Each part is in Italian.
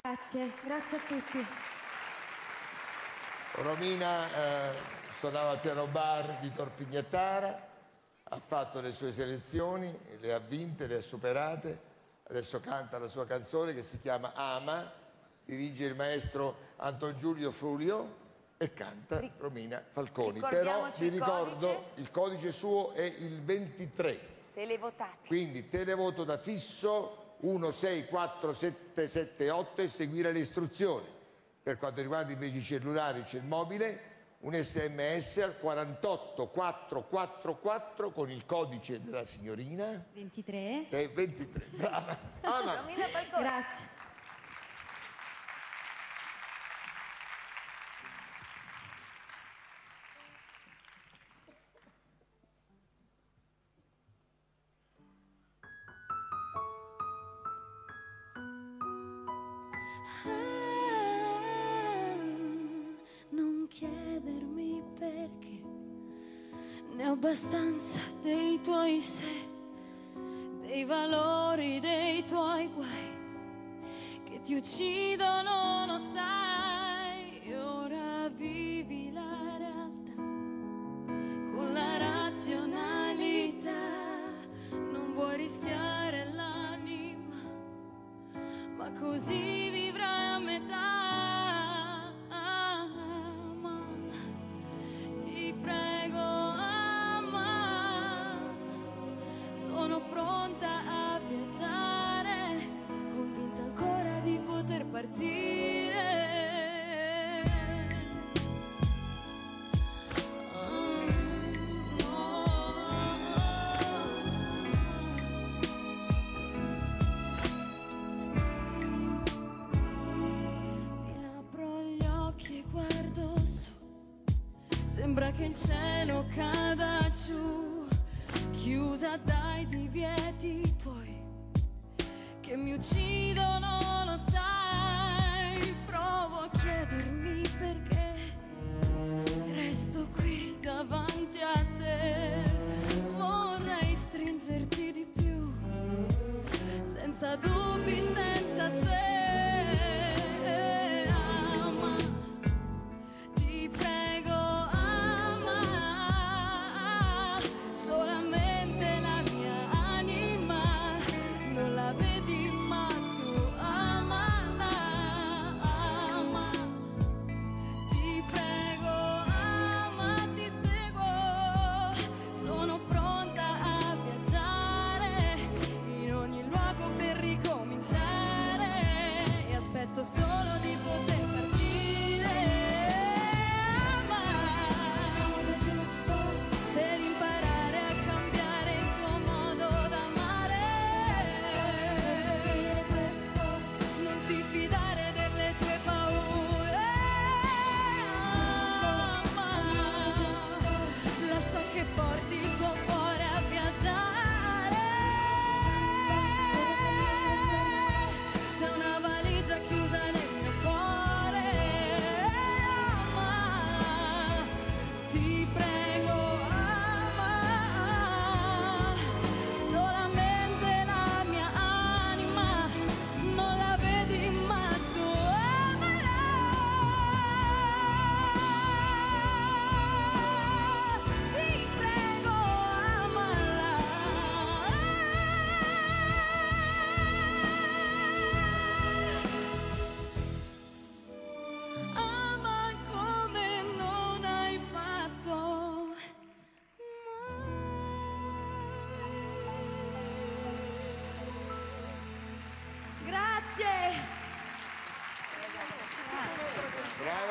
Grazie, grazie a tutti. Romina eh, suonava al piano bar di Torpignattara, ha fatto le sue selezioni, le ha vinte, le ha superate, adesso canta la sua canzone che si chiama Ama, dirige il maestro Anton Giulio Frulio e canta Romina Falconi. Però vi ricordo, codice. il codice suo è il 23. Televotati. Quindi televoto da fisso 164778 e seguire le istruzioni. Per quanto riguarda invece i cellulari c'è il mobile, un sms al 48444 con il codice della signorina 23. che è 23. Brava. Romina Falconi. Grazie. Abbastanza dei tuoi se, dei valori dei tuoi guai che ti uccidono, lo sai. E ora vivi la realtà con la razionalità, non vuoi rischiare l'anima ma così vivrai Sono pronta a viaggiare, convinta ancora di poter partire. Mi apro gli occhi e guardo su. Sembra che il cielo cada giù, chiusa dai divieti tuoi che mi uccidono, lo sai.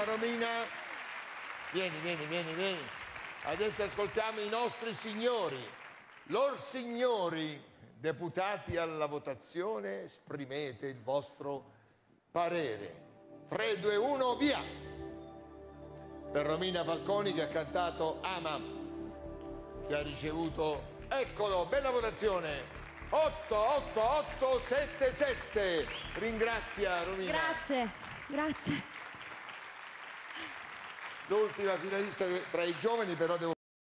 Romina. Vieni, vieni, vieni, vieni. Adesso ascoltiamo i nostri signori. Lor signori, deputati alla votazione, esprimete il vostro parere. 3, 2, 1, via! Per Romina Falconi che ha cantato Ama, che ha ricevuto, eccolo, bella votazione. 8, 8, 8, 7, 7. Ringrazia Romina. Grazie. Grazie. L'ultima finalista tra i giovani però devo